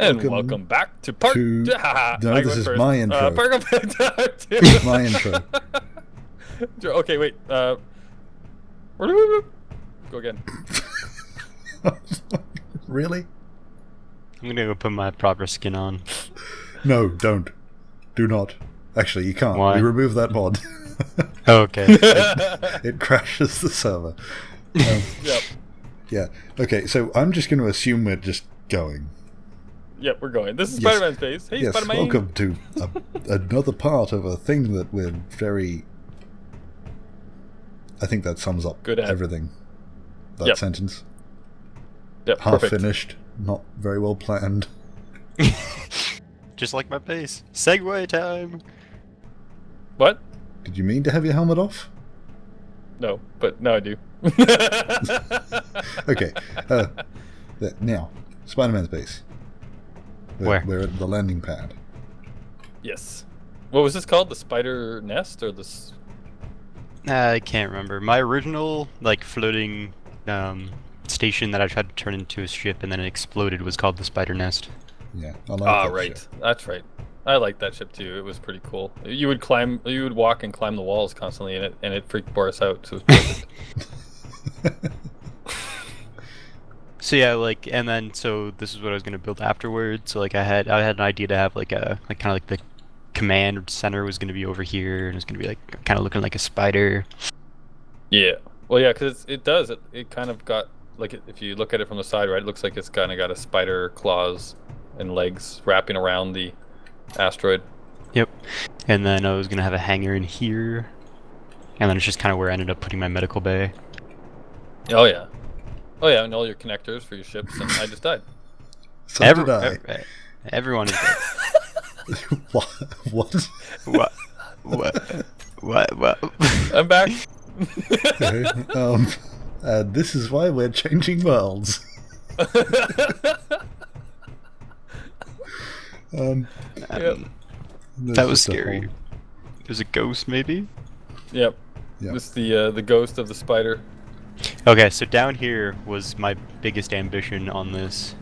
And Welcome welcome, back to part. to- Ah, No, this is first. my Uh, intro. part- My intro. okay, wait. Uh, go again. really? I'm gonna go put my proper skin on. No, don't. Do not. Actually, you can't. Why? We remove that mod. Okay. it crashes the server. Um, Yep. yeah. Okay, so I'm just going to assume we're just going. Yep, we're going. This is Yes. Spider-Man's face. Hey, yes, Spider-Man. welcome to a, another part of a thing that we're very. I think that sums up Good at. everything. That Yep. sentence. Yep, Half perfect. finished, not very well planned. Just like my face. Segue time. What? Did you mean to have your helmet off? No, but now I do. Okay. Uh, now, Spider Man's base. We're, Where? The landing pad. yes. What was this called? The spider nest or this? I can't remember. My original like floating um, station that I tried to turn into a ship and then it exploded was called the Spider Nest. Yeah. I like Ah, that right. shit. That's right. I like that ship too. It was pretty cool. You would climb, you would walk and climb the walls constantly, and it and it freaked Boris out. So it was perfect. So yeah, like, and then so this is what I was gonna build afterwards. So like, I had I had an idea to have like a like kind of like the command center was gonna be over here and it's gonna be like kind of looking like a spider. yeah. Well, yeah, because it does. It it kind of got like if you look at it from the side, right? It looks like it's kind of got a spider claws and legs wrapping around the asteroid. Yep. And then I was gonna have a hangar in here, and then it's just kind of where I ended up putting my medical bay. Oh yeah. Oh yeah, and all your connectors for your ships, and I just died. So Every- did I. ev- everyone is dead. what? What? what? What? What? What? I'm back. Okay, um, and this is why we're changing worlds. Um, there's that was scary. whole- There's a ghost, maybe. yep. Yeah. This the uh, the ghost of the spider. Okay, so down here was my biggest ambition on this.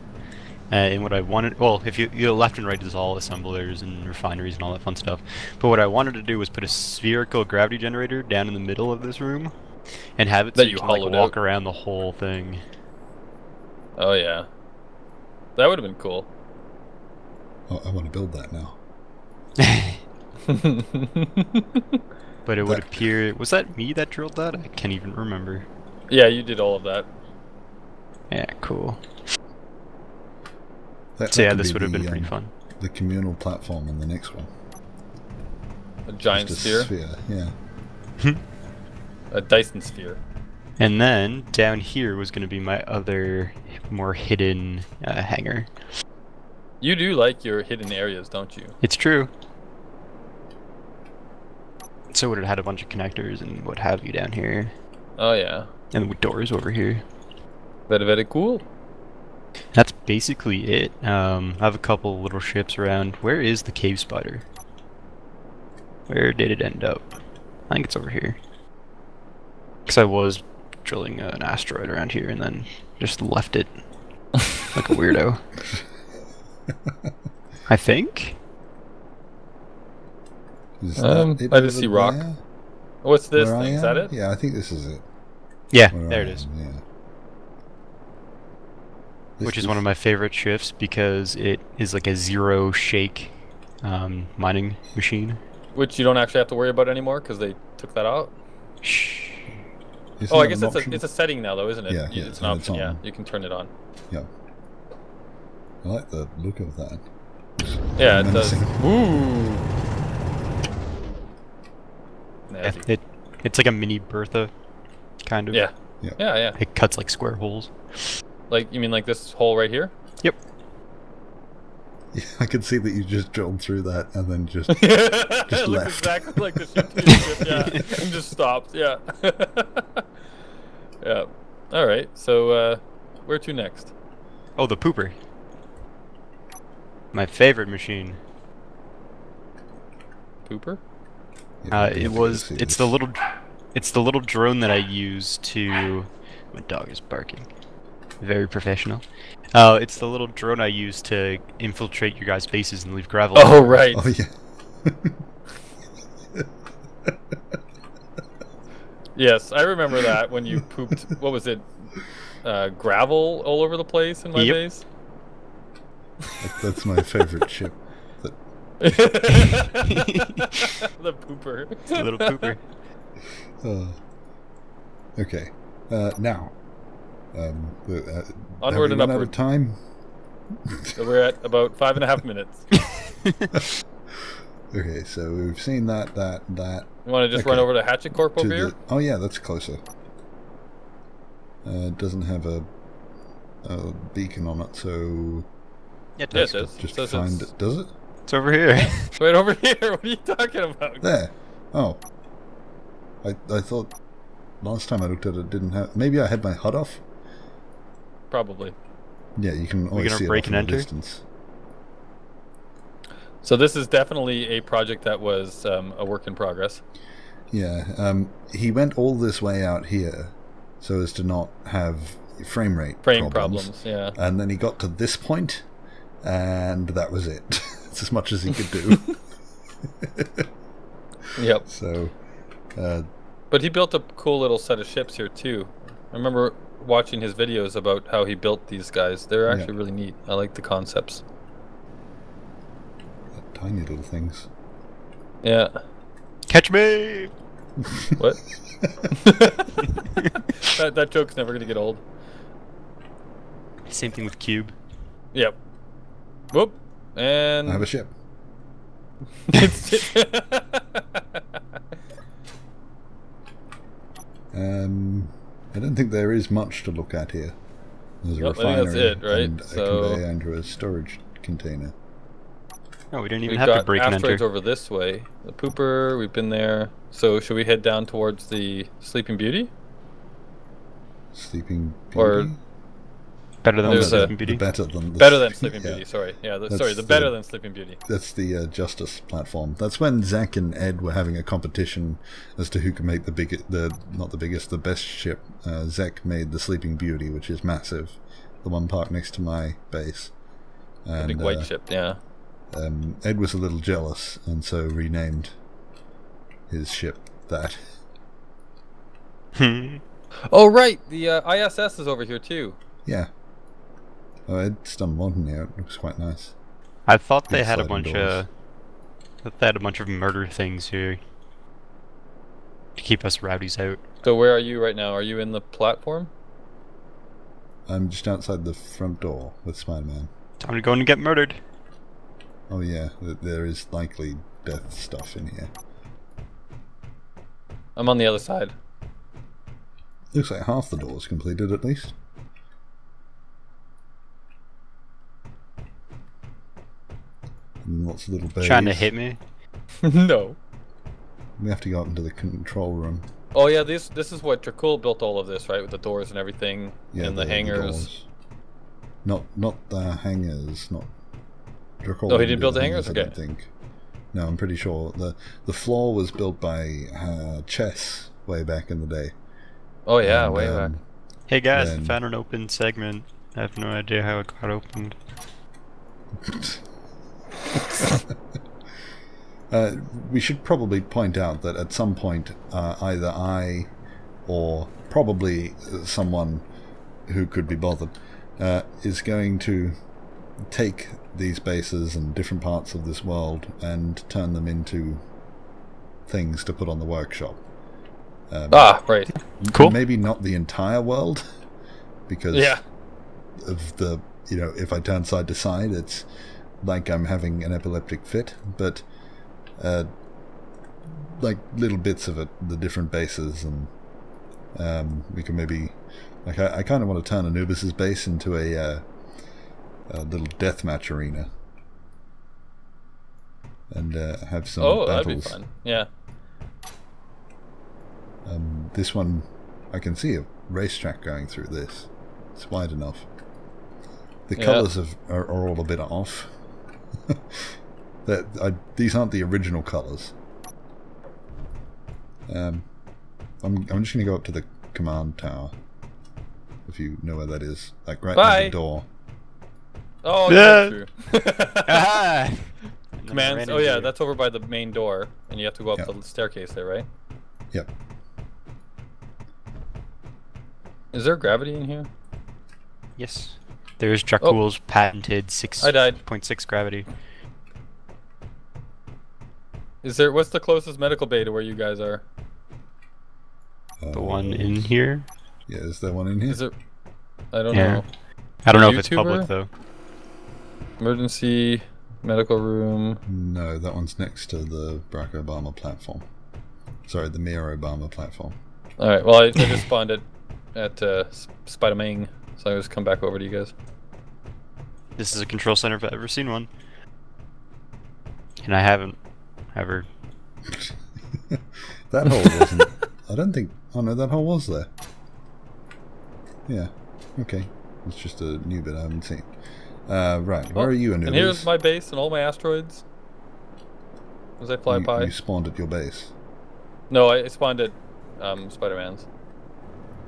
Uh, and what I wanted, well, if you, you know, left and right is all assemblers and refineries and all that fun stuff. But what I wanted to do was put a spherical gravity generator down in the middle of this room, and have it so That you you can like walk out. around the whole thing. Oh yeah. That would have been cool. Oh, I want to build that now. but it would appear, was that me that drilled that? I can't even remember. Yeah, you did all of that. Yeah, cool. That, So that yeah, this be would have the, been pretty um, fun. The communal platform in the next one. A giant a sphere, Yeah. a Dyson sphere. And then down here was going to be my other more hidden uh, hangar. You do like your hidden areas, don't you? It's true. So it would have had a bunch of connectors and what have you down here, Oh yeah. And the door is over here. Very very cool. That's basically it. Um, I have a couple little ships around. Where is the cave spider? Where did it end up? I think it's over here. Because I was drilling an asteroid around here and then just left it like a weirdo. I think. Is Um, that it I just over see rock. there, What's this where thing? Is that it? Yeah, I think this is it. Yeah, where there it is. Yeah. which is one of my favorite shifts because it is like a zero shake um, mining machine. Which you don't actually have to worry about anymore because they took that out. Shh. Isn't Oh, I guess it's a it's a setting now though, isn't it? Yeah, You- yeah, it's an and it's. Yeah, you can turn it on. Yeah. I like the look of that. Yeah, it does. Ooh. Yeah, it it's like a mini Bertha, kind of. Yeah. Yeah. Yeah, yeah. It cuts like square holes. Like you mean like this hole right here? Yep. Yeah, I can see that you just drilled through that and then just just it looks left. exactly like the ship, to your ship, yeah, and just stopped. Yeah. yeah. All right. So uh, where to next? Oh, the pooper. My favorite machine. Pooper. Yeah, Uh, it was. It's the little. It's the little drone that I use to. My dog is barking. Very professional. Oh, it's the little drone I use to infiltrate your guys' bases and leave gravel. Oh right. Oh yeah. Yes, I remember that when you pooped. What was it? Uh, gravel all over the place in my Yep. base. That- That's my favorite ship. That the pooper. The little pooper. Uh, okay. Uh, now. Um, uh, uh, Onward and we run out of upward. time. So we're at about five and a half minutes. Okay, so we've seen that, that, that. You want to just run over to Hatchet Corp to over the- here? Oh yeah, that's closer. Uh, it doesn't have a, a beacon on it, so Yeah, it Yeah, does. it does. just Says find it's- it. Does it? It's over here. It's right over here. What are you talking about? There. Oh. I I thought last time I looked at it, it didn't have. Maybe I had my HUD off. Probably. Yeah, you can always see break it off and in the enter? distance. So this is definitely a project that was um, a work in progress. Yeah, um, he went all this way out here so as to not have frame rate Frame problems. problems. Yeah. And then he got to this point, and that was it. it's as much as he could do. Yep. so, uh, But he built a cool little set of ships here too. I remember watching his videos about how he built these guys. They're Yeah. actually really neat. I like the concepts. tiny little things. Yeah. Catch me! What? that that joke's never gonna get old. Same thing with Cube. Yep. Whoop. And I have a ship. it's Um, I don't think there is much to look at here. There's a Yep, I that's refinery it, right? and So- a conveyor and a storage container. No, we didn't even We've have to got break and asteroids enter. over this way. The pooper, we've been there. So should we head down towards the Sleeping Beauty? Sleeping Or- Beauty? Better than There's the a- Sleeping Beauty. better than the Better than Sleeping yeah. Beauty. Sorry, yeah. The, sorry, the the- better than Sleeping Beauty. That's the uh, Justice platform. That's when Zach and Ed were having a competition as to who could make the biggest, the not the biggest, the best ship. Uh, Zach made the Sleeping Beauty, which is massive, the one parked next to my base. The And, big white uh, ship. Yeah. Um, Ed was a little jealous, and so renamed his ship that. Oh right, the uh, ISS is over here too. Yeah. Oh, Ed's done modern here. It looks quite nice. I thought they had a bunch doors. of. I thought they had a bunch of murder things here. To keep us rowdies out. So where are you right now? Are you in the platform? I'm just outside the front door with Spider-Man. Time to go in and get murdered. Oh yeah, there is likely death stuff in here. I'm on the other side. Looks like half the door's completed at least. Lots of little bays. Trying to hit me. no. We have to go up into the control room. Oh yeah, this this is what Dracul built all of this, right? With the doors and everything, Yeah, and the, hangars. doors. Not not the hangars. Not. Dracul Oh, he didn't didn't build the hangars? I don't Okay. think. No, I'm pretty sure the the floor was built by uh, Chess way back in the day. oh yeah, And, way um, back. Hey guys, Then- I found an open segment. I have no idea how it got opened. Uh, we should probably point out that at some point, uh, either I or probably uh, someone who could be bothered uh, is going to take these bases and different parts of this world and turn them into things to put on the workshop. Um, Ah, right. Cool. Maybe not the entire world, because Yeah. of the you know if I turn side to side, it's like I'm having an epileptic fit. But uh, like little bits of it, the different bases, and um, we can maybe like I, I kind of want to turn Anubis's base into a, uh, a little deathmatch arena. And uh, have some Oh, battles. that'd be fun. Yeah. Um, this one, I can see a racetrack going through this. It's wide enough. The Yeah. colours are, are all a bit off. that I, these aren't the original colours. Um, I'm I'm just going to go up to the command tower. If you know where that is, like right near Bye. the door. Oh, Yeah. yeah. True. Ah! And then I Commands. Oh yeah, into- that's over by the main door, and you have to go up Yep. the staircase there, right? Yep. Is there gravity in here? Yes. There's Dracul's patented I died. 6.6 gravity. Is there? What's the closest medical bay to where you guys are? The one in here. Yeah, is there one in here? Is it? I don't Yeah. know. I don't know if it's public though. Emergency medical room. No, that one's next to the Barack Obama platform. Sorry, the Mayor Obama platform. All right. Well, I, I just spawned it at uh, Spider Mang, so I just come back over to you guys. This is a control center if I've ever seen one. And I haven't ever. That hole wasn't. I don't think. Oh no, that hole was there. Yeah. Okay. It's just a new bit I haven't seen. Uh, right. Where Oh, are you, Anubis? And here's my base and all my asteroids. As I fly you, by. you spawned at your base, No, I spawned at um, Spider Man's.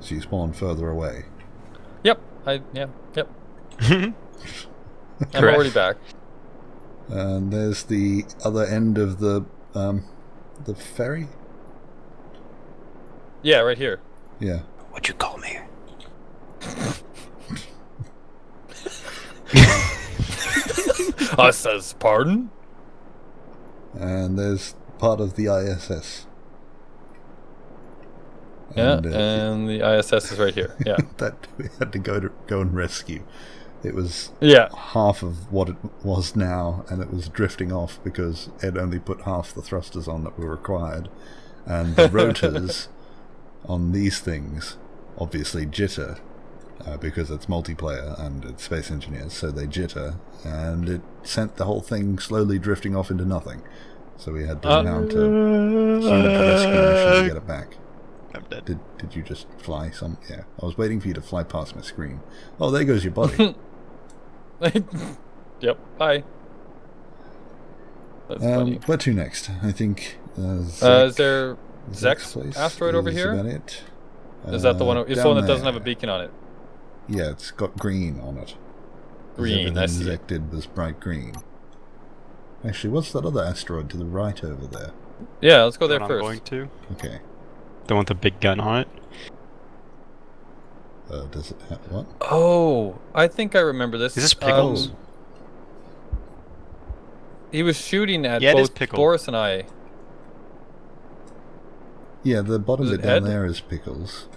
so you spawned further away. Yep. I yeah. Yep. I'm Correct. already back. And there's the other end of the um, the ferry. Yeah, right here. Yeah. What'd you call me? I says pardon. And there's part of the ISS. Yeah, And, uh, and the ISS is right here. Yeah. that we had to go to go and rescue. It was Yeah. half of what it was now, and it was drifting off because Ed only put half the thrusters on that were required, and the rotors on these things obviously jitter uh, because it's multiplayer and it's space engineers, so they jitter, and it sent the whole thing slowly drifting off into nothing. So we had to Uh, mount a rescue mission to get it back. I'm dead. Did did you just fly some? Yeah, I was waiting for you to fly past my screen. Oh, there goes your body. yep. Bye. That's um, funny. where to next? I think. Uh, Uh, is there Zek's Zex place asteroid over is here? About it. Is that the one? Uh, It's the one that doesn't have a beacon on it. Yeah, it's got green on it. Green. I everything see. Zek did was bright green. Actually, what's that other asteroid to the right over there? Yeah, let's go there one I'm first. going to. Okay. The one with the big gun on it. Uh, does it have what? Oh, I think I remember this. Is this Pickles? Um, he was shooting at Yeah, it is both Pickle. Boris and I. Yeah, the bottom Is bit down Ed? there is pickles.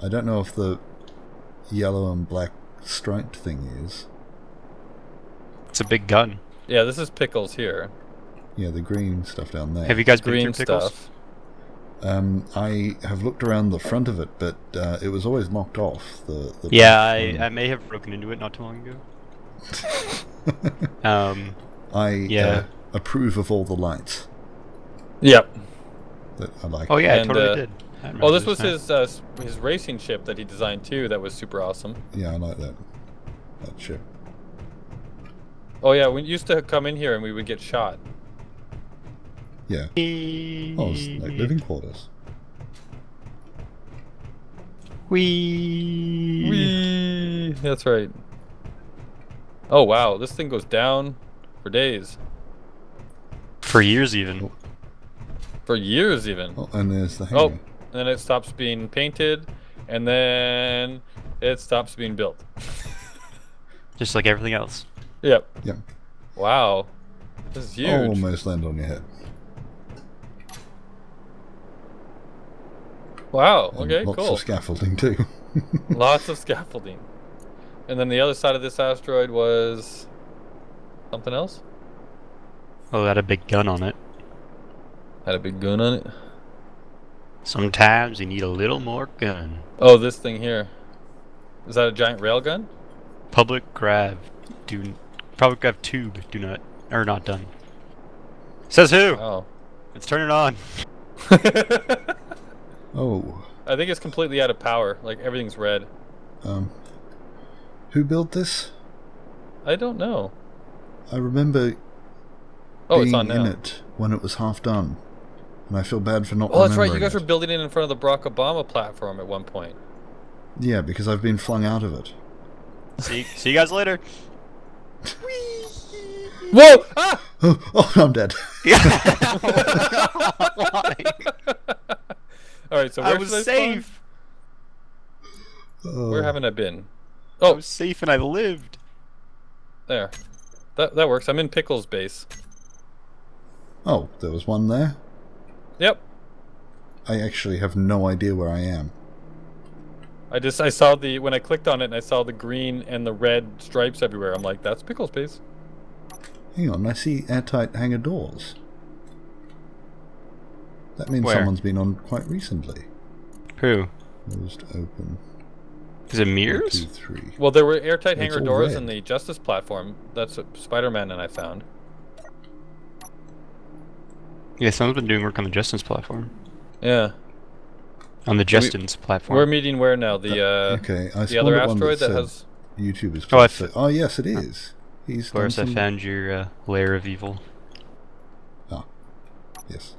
I don't know if the yellow and black striped thing is. It's a big gun. Yeah, this is Pickles here. Yeah, the green stuff down there. Have you guys been Green through pickles? stuff. Um, I have looked around the front of it, but uh, it was always locked off. The, the Yeah, I, I may have broken into it not too long ago. Um, I Yeah. uh, approve of all the lights Yep. that I like. oh yeah, And, I totally uh, did. I Oh, this was now. his uh, his racing ship that he designed too. That was super awesome. Yeah, I like that. That ship. Oh yeah, we used to come in here and we would get shot. Yeah. Oh, it's like living quarters. Wee. Whee! That's right. Oh wow, this thing goes down for days, For years even. for years even. Oh, and there's the Oh, hangar. and then it stops being painted, and then it stops being built. Just like everything else. Yep. Yep. Wow. This is huge. Almost land on your head. Wow. And Okay. lots Cool. of scaffolding too. Lots of scaffolding. And then the other side of this asteroid was something else. Oh, it had a big gun on it. Had a big gun on it. Sometimes you need a little more gun. Oh, this thing here. Is that a giant railgun? Public grav. Do public grav tube. Do not or not done. Says who? Oh. It's turning on. oh, I think it's completely out of power. Like everything's red. um, who built this? I don't know. I remember Oh, being it's on in it when it was half done, and I feel bad for not. Oh, that's right. You remembering guys were building it in front of the Barack Obama platform at one point. Yeah, because I've been flung out of it. See see you guys later. Whoa! Ah! Oh, oh, I'm dead. Why? All right, so I where was I spawn? safe. Oh, Where haven't I been? Oh, I was safe and I lived. there. That that works. I'm in Pickle's base. oh, there was one there. Yep. I actually have no idea where I am. I just I saw the when I clicked on it and I saw the green and the red stripes everywhere. I'm like, that's Pickle's base. Hang on, I see airtight hangar doors. That means Where? someone's been on quite recently. Who? Closed, open. Is it One, mirrors? two, three. Well, there were airtight hangar doors red. in the Justice platform. That's what Spider-Man and I found. Yeah, someone's been doing work on the Justin's platform. Yeah. On the Justin's platform. We're meeting where now? The uh, okay, I the other one asteroid that said has. YouTube is Oh, I oh yes, it is. He's Of done course, I found your uh, lair of evil. Ah, yes.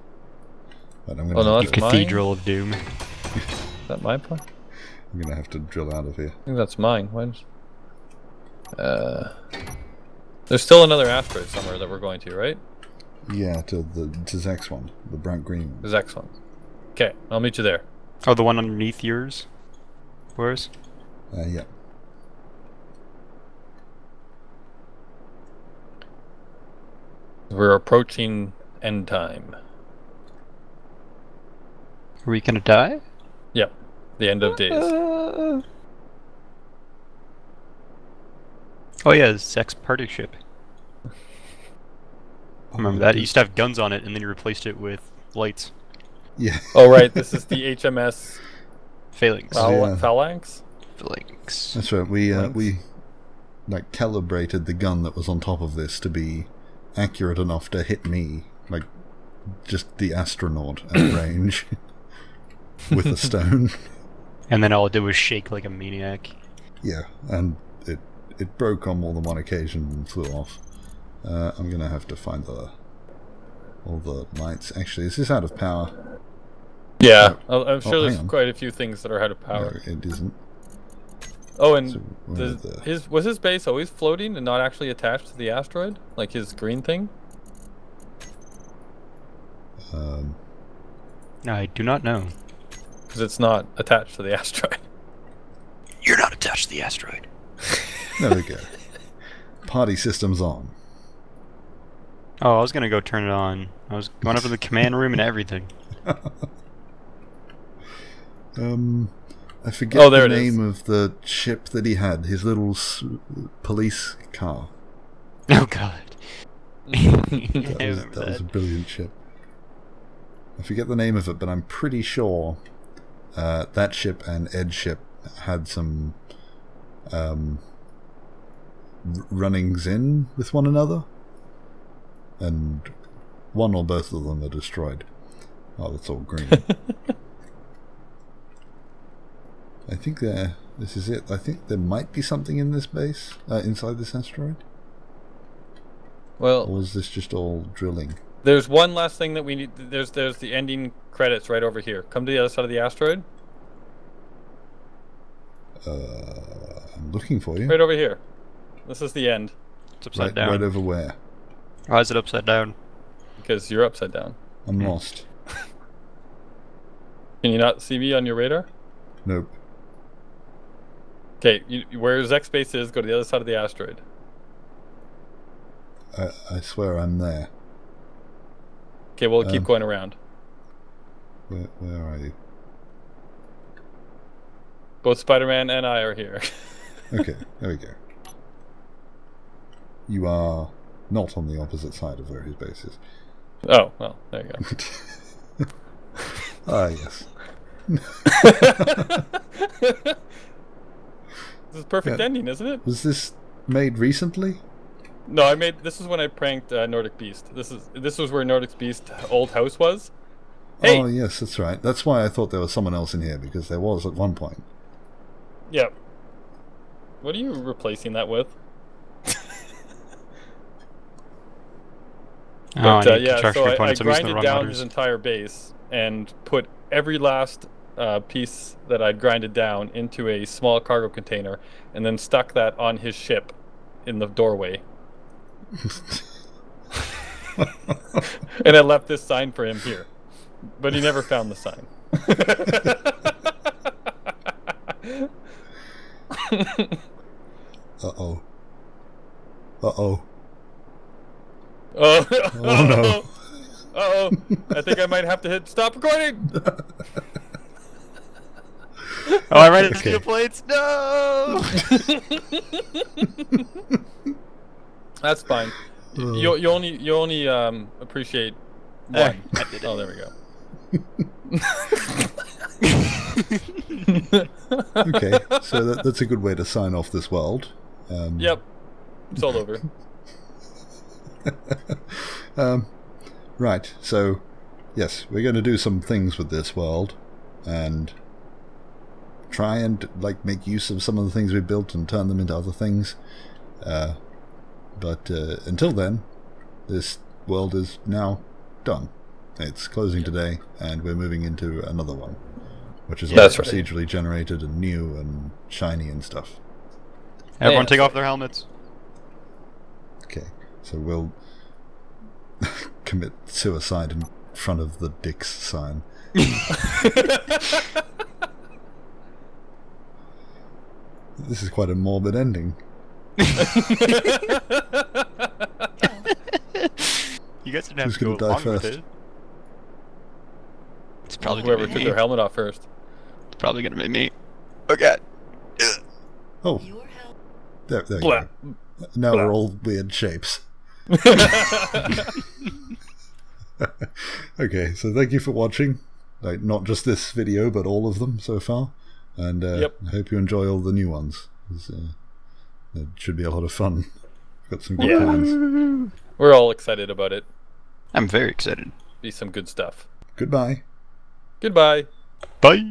But I'm Oh, gonna, no, Your That's mine? cathedral of doom. Is that my plan? I'm gonna have to drill out of here. I think that's mine. When's? Uh, there's still another asteroid somewhere that we're going to, right? Yeah, to the to Zach's one, the bright green one. There's X one. Okay, I'll meet you there. Oh, the one underneath yours? Where's? Uh, yeah. We're approaching end time. Are we gonna die? Yep, the end of days. Uh... Oh yeah, Sex party ship. I remember that. It used to have guns on it, and then you replaced it with lights. Yeah. Oh right, this is the HMS Phalanx. Phal- yeah. Phalanx. Phalanx. That's right. We uh, we like calibrated the gun that was on top of this to be accurate enough to hit me, like just the astronaut at range with a stone. And then all it did was shake like a maniac. Yeah, and it it broke on more than one occasion and flew off. Uh, I'm gonna have to find the all the lights. Actually, is this out of power? Yeah, I'm I'm sure Oh, there's quite a few things that are out of power. No, it isn't. Oh, and So the, the- his was his base always floating and not actually attached to the asteroid, like his green thing? Um, I do not know. Because it's not attached to the asteroid. You're not attached to the asteroid. there we go. Party systems on. Oh, I was gonna go turn it on. I was going up to the command room and everything. Um, I forget Oh, there the it is. name of the ship that he had. His little s- police car. Oh god. That was, that was a brilliant ship. I forget the name of it, but I'm pretty sure uh, that ship and Ed ship had some um, runnings in with one another, and one or both of them are destroyed. Oh, that's all green. I think there. This is it. I think there might be something in this base, uh, inside this asteroid, well, or is this just all drilling? There's one last thing that we need. There's there's the ending credits right over here. Come to the other side of the asteroid. Uh, I'm looking for you. Right over here. This is the end It's upside Right, down. right over where? Why is it upside down? because you're upside down. I'm Hmm. lost. Can you not see me on your radar? Nope. Okay, you, where Zex base is, go to the other side of the asteroid. I, I swear I'm there. Okay, we'll keep Um, going around. Where, where are you? Both Spider-Man and I are here. Okay, there we go. You are not on the opposite side of where his base is. oh, well, there you go. Ah, yes. This is perfect Yeah. ending, isn't it? Was this made recently? No, I made. This is when I pranked uh, Nordic Beast. This is this was where Nordic Beast old house was. Hey, Oh, yes, that's right. That's why I thought there was someone else in here, because there was at one point. yeah. What are you replacing that with? Oh, I But, uh, need yeah, construction so I, I components. I'm using the grinded down motors. his entire base and put every last uh, piece that I'd grinded down into a small cargo container, and then stuck that on his ship in the doorway and I left this sign for him here, but he never found the sign. Uh oh. Uh oh. oh, Oh, no. Oh, I think I might have to hit stop recording. Oh, I ran into Okay. the plates. No. That's fine. You you only you only um appreciate There, one. I did it. Oh, there we go. okay, so that, that's a good way to sign off this world. Um, Yep. It's all over. Um, right, so yes, we're going to do some things with this world and try and like make use of some of the things we built and turn them into other things. Uh, but uh, until then, this world is now done. It's closing today, and we're moving into another one, which is all That's right. procedurally generated and new and shiny and stuff. Everyone, Yeah. take off their helmets. Okay, so we'll commit suicide in front of the Dick's sign. This is quite a morbid ending. You guys didn't have Who's to go gonna die along with first? it. It's probably Whoever took be their helmet off first. It's probably gonna be me. Oh god. Oh, there, there you Blah. go. Now we're all weird shapes. Okay, so thank you for watching. Like, not just this video, but all of them so far. And uh, Yep. I hope you enjoy all the new ones. 'Cause, it should be a lot of fun. Got some good Yeah. plans. We're all excited about it. I'm very excited. Be some good stuff. Goodbye. Goodbye. Bye.